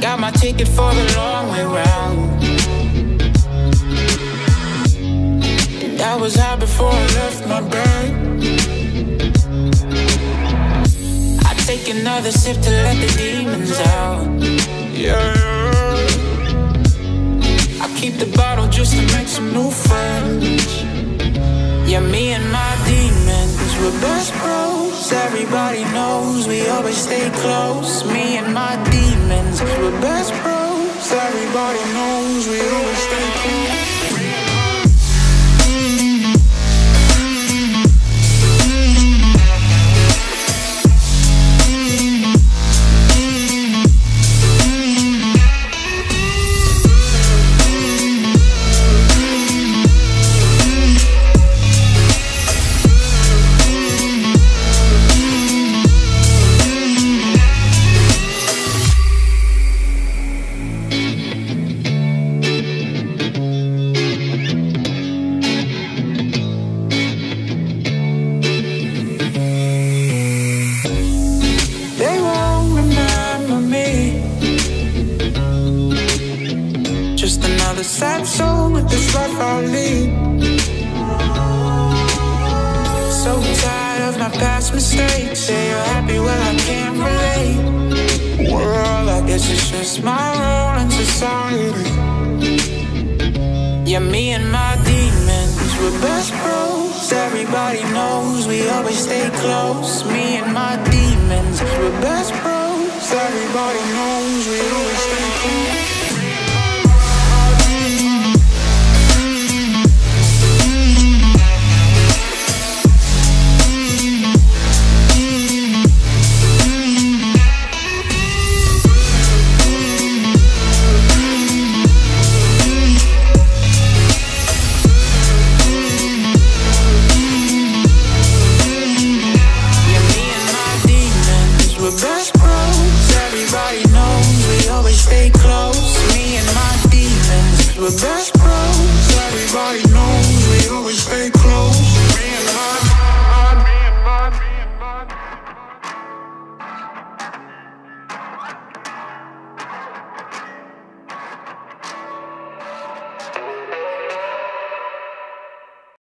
got my ticket for the long way round. I was high before I left my bed. I take another sip to let the demons out. Yeah. I keep the bottle just to make some new friends. Yeah, me and my demons, we're best bros. Everybody knows we always stay close. Me and my demons, bros. Just another sad soul with this life I lead. So tired of my past mistakes. Say you're happy, well, I can't relate. Well, I guess it's just my role in society. Yeah, me and my demons, we're best bros. Everybody knows we always stay close. Me and my demons, we're best bros. Everybody knows we.